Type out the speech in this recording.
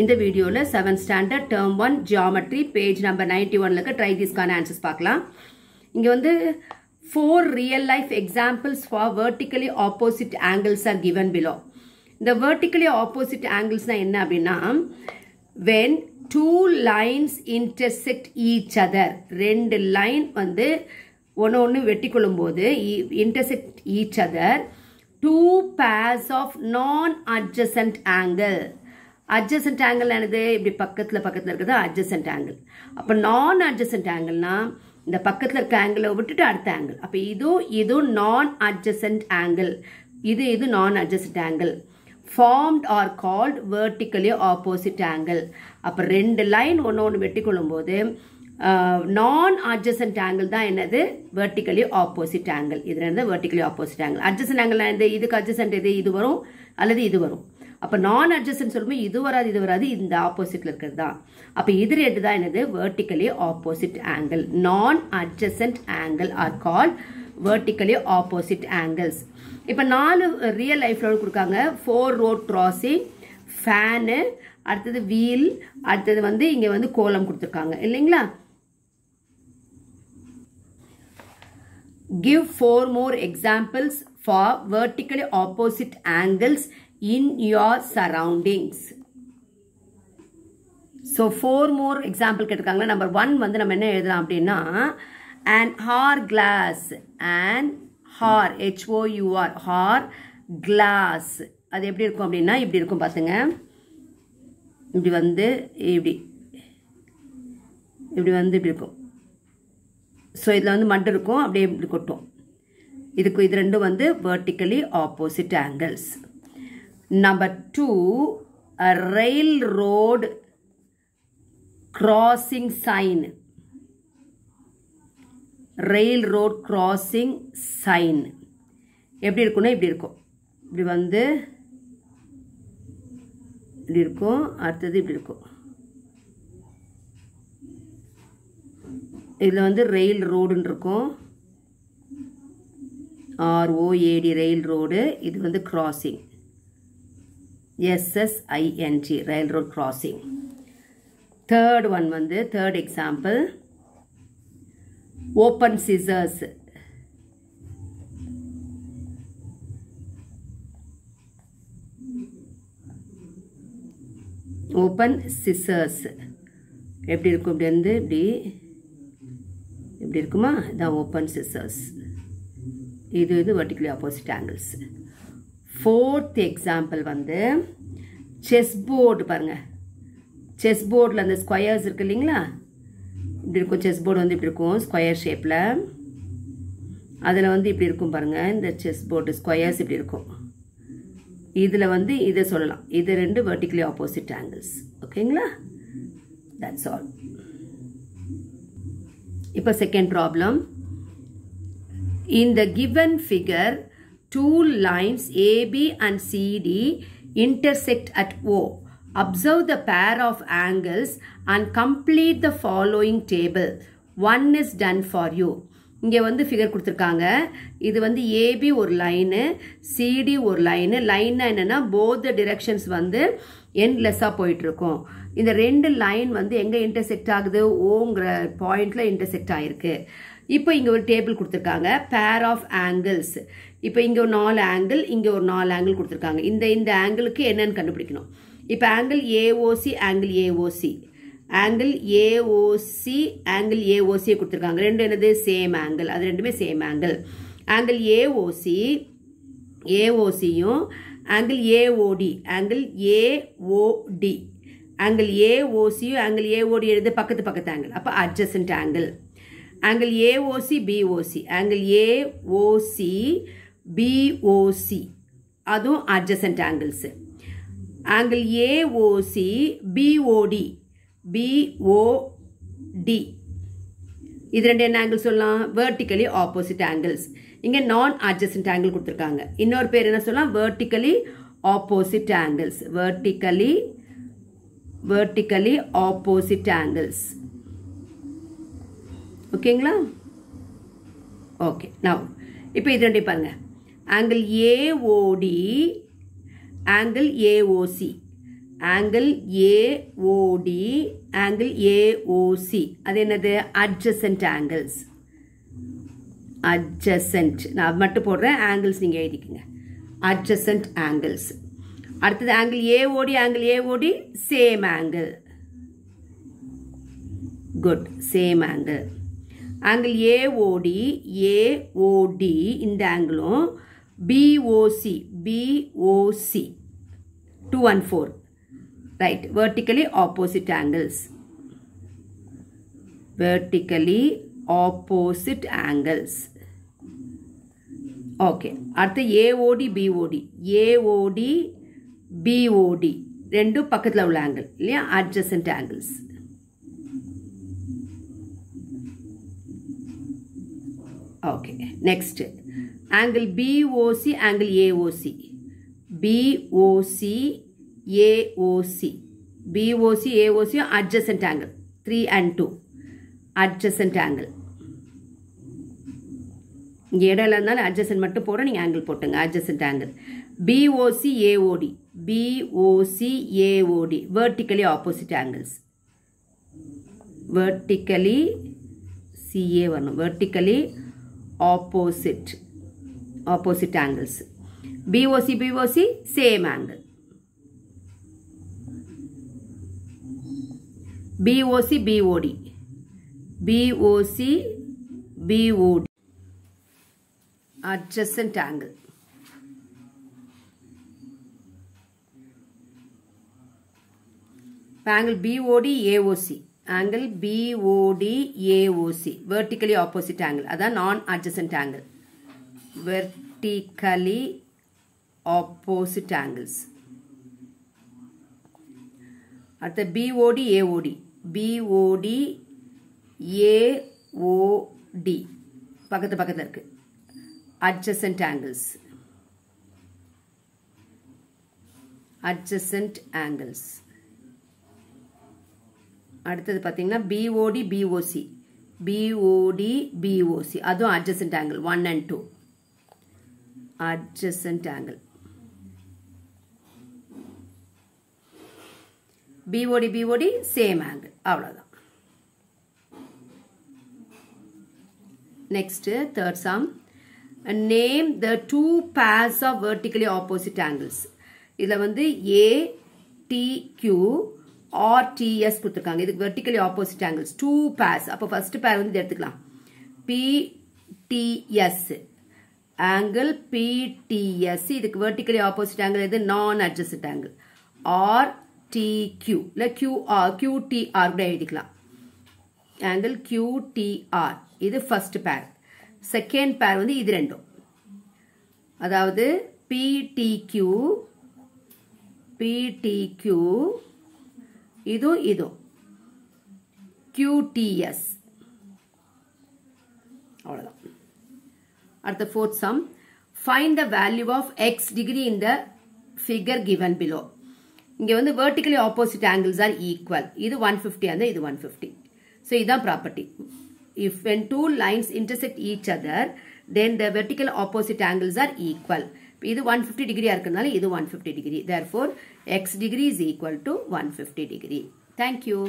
இந்த வீடியோவில் seventh standard term one geometry page number ninety ஒன்ல இருக்க ட்ரை தீஸ்க்கான ஆன்சர்ஸ் பார்க்கலாம். இங்கே வந்து four real life examples for vertically opposite angles are given below இந்த வெர்டிக்கலி ஆப்போசிட் ஆங்கிள்ஸ்னால் என்ன அப்படின்னா when two lines intersect each other ரெண்டு லைன் வந்து ஒன்று ஒன்று வெட்டி கொள்ளும்போது intersect each other two pairs of non adjacent angle adjacent angle என்னது? இப்படி பக்கத்தில் பக்கத்தில் இருக்கிறது அட்ஜசன்ட் ஆங்கிள் அப்போ நான் அட்ஜசன்ட் ஆங்கிள்னா இந்த பக்கத்தில் இருக்க ஆங்கிளை விட்டுட்டு அடுத்த ஆங்கிள் அப்போ இதுவும் இதுவும் நான் அட்ஜசன்ட் ஆங்கிள் இது இது non adjacent angle formed are called vertically opposite angle அப்போ ரெண்டு லைன் ஒன்று ஒன்று வெட்டி கொள்ளும்போது நான் அட்ஜசன்ட் ஆங்கிள் தான் என்னது? வெர்டிக்கலி ஆப்போசிட் ஆங்கிள் இது என்னது vertically opposite angle adjacent angle இது இதுக்கு அட்ஜசன்ட் இது இது வரும். அல்லது இது வரும். அப்போ நான் அட்ஜஸ்ட்னு சொல்லும்போது இது வராது இது வராது இந்த ஆப்போசிட்டில் இருக்கிறது தான். அப்போ இது ரெண்டு தான் என்னது? Vertically opposite angle non adjacent angle are call vertically opposite angles இப்போ நாலு ரியல் லைஃப்ல கொடுக்காங்க. ஃபோர் ரோட் கிராசிங் ஃபேனு அடுத்தது வீல் அடுத்தது வந்து இங்கே வந்து கோலம் கொடுத்துருக்காங்க. இல்லைங்களா? Give four more examples for vertically opposite angles. In your surroundings. So four more example கேட்டிருக்காங்க நம்பர் ஒன் வந்து நம்ம என்ன எழுதலாம் அப்படின்னா and hour glass and hour H O U R hour glass அது எப்படி இருக்கும் அப்படின்னா இப்படி இருக்கும் பார்த்துங்க இப்படி வந்து இப்படி. இப்படி வந்து இப்படி இருக்கும். ஸோ இதில் வந்து மட்டு இருக்கும் அப்படியே இப்படி கொட்டும். இதுக்கு இது ரெண்டும் வந்து vertically opposite angles number two rail road crossing sign rail road crossing sign எப்படி இருக்குன்னா இப்படி இருக்கும். இப்படி வந்து இப்படி இருக்கும். அடுத்தது இப்படி இருக்கும். இதில் வந்து ரயில் ரோடுன்னு இருக்கும் ஆர்ஓஏடி ரயில் ரோடு இது வந்து crossing S S I N G rail road crossing third one வந்து third example open scissors open scissors எப்படி இருக்கும்? இப்படி வந்து இப்படி இப்படி இருக்குமா? இதான் ஓப்பன் சிசர்ஸ் இது இது vertically opposite angles fourth example வந்து செஸ் போர்டு பாருங்கள் செஸ் போர்டில் அந்த ஸ்கொயர்ஸ் இருக்கு இல்லைங்களா? இப்படி இருக்கும் செஸ் போர்டு வந்து இப்படி இருக்கும் ஸ்கொயர் ஷேப்பில் அதில் வந்து இப்படி இருக்கும் பாருங்கள் இந்த செஸ் போர்டு ஸ்கொயர்ஸ் இப்படி இருக்கும். இதில் வந்து இதை சொல்லலாம். இது ரெண்டு வெர்டிகலி ஆப்போசிட் ஆங்கிள்ஸ் ஓகேங்களா? தட்ஸ் ஆல் இப்போ செகண்ட் ப்ராப்ளம் இந்த given figure two lines AB and CD intersect at O observe the pair of angles and complete the following table. One is done for you. இங்கே வந்து figure கொடுத்துருக்காங்க. இது வந்து AB ஒரு line CD ஒரு line லைன்னா என்னென்னா போத் டிரெக்ஷன்ஸ் வந்து என்லெஸ்ஸாக போயிட்டுருக்கும். இந்த ரெண்டு லைன் வந்து எங்கே இன்டர்செக்ட் ஆகுது? ஓங்கிற பாயிண்டில் இன்டர்செக்ட் ஆகிருக்கு இப்போ இங்கே ஒரு டேபிள் கொடுத்துருக்காங்க பேர் ஆஃப் ஆங்கிள்ஸ் இப்போ இங்கே ஒரு நாலு ஆங்கிள் இங்கே ஒரு நாலு ஆங்கிள் கொடுத்துருக்காங்க இந்த இந்த ஆங்கிளுக்கு என்னன்னு கண்டுபிடிக்கணும் இப்போ angle AOC angle AOC angle AOC angle ஏஓசியை கொடுத்துருக்காங்க ரெண்டு என்னது சேம் ஆங்கிள் அது ரெண்டுமே same angle angle AOC ஏஓசியும் angle AOD angle AOD angle ஏஓசியும் angle AOD எழுது பக்கத்து பக்கத்து ஆங்கிள் அப்போ adjacent angle angle AOC BOC angle AOC BOC அதுவும் adjacent angles angle AOC BOD BOD இது ரெண்டு என்ன ஆங்கிள் சொல்லலாம்? வேர்டிக்கலி ஆப்போசிட் ஆங்கிள்ஸ் இங்கே நான் அட்ஜஸ்டன்ட் ஆங்கிள் கொடுத்துருக்காங்க. இன்னொரு பேர் என்ன சொல்லலாம்? Vertically opposite angles vertically vertically opposite angles ஓகேங்களா? ஓகே நான் இப்போ இது ரெண்டே பாருங்கள் angle AOD angle AOC angle AOD angle AOC அது என்னது? அட்ஜசன்ட் ஆங்கிள்ஸ் அட்ஜசன்ட் நான் மட்டும் போடுறேன் ஆங்கிள்ஸ் நீங்கள் எழுதிக்கங்க. அட்ஜசன்ட் ஆங்கிள்ஸ் அடுத்தது angle AOD angle AOD same angle good same angle angle AOD AOD இந்த ஆங்கிளும் BOC BOC two and four right vertically opposite angles. Vertically opposite angles. Okay அடுத்து AOD BOD AOD BOD ரெண்டும் பக்கத்தில் உள்ள angle இல்லையா? Adjacent angles okay next angle BOC angle AOC BOC AOC BOC AOC adjacent angle three and two adjacent angle இங்கே இடையில இருந்தாலும் adjacent மட்டும் போட நீங்கள் ஆங்கிள் போட்டுங்க. Adjacent angle BOC AOD BOC AOD vertically opposite angles vertically CA வரணும். Vertically opposite opposite angles BOC BOC same angle BOC BOD BOC BOD adjacent angle. Angle BOD AOC angle BOD AOC vertically opposite angle அதான் non adjacent angle vertically opposite angles அடுத்த BOD AOD BOD AOD பக்கத்து பக்கத்தில் இருக்கு adjacent angles adjacent angles அடுத்தது பார்த்தீங்கன்னா BOD BOC BOD BOC அதுவும் adjacent angle one and two adjacent angle BOD BOD same angle அவ்வளோதான் next third sum name the two pairs of vertically opposite angles இதில் வந்து A D Q RTS கொடுத்துருக்காங்க. இதுக்கு vertically opposite angles two pairs அப்போ first pair வந்து எடுத்துக்கலாம். BDS angle BDS இதுக்கு vertically opposite angle இது நான் அட்ஜஸ்ட் ஆங்கிள் ஆர் டிக்யூ இல்லை கியூஆர் கியூடிஆர் கூட எழுதிக்கலாம். ஆங்கிள் கியூடிஆர் இது ஃபர்ஸ்ட் பேர் செகண்ட் பேர் வந்து இது ரெண்டும். அதாவது பிடிக்யூ பிடிக்யூ இதுவும் இதுவும் கியூடிஎஸ் அவ்வளோதான் அடுத்த fourth sum find the value of x degree in the figure given below இங்கே வந்து vertically opposite angles are equal இது ஒன் ஃபிஃப்டி அந்த இது ஒன் ஃபிஃப்டி ஸோ இதுதான் property if when two lines intersect each other then the vertical opposite angles are equal. இது 150 degree இருக்கனால இது 150 degree therefore x degree is equal to 150 degree thank you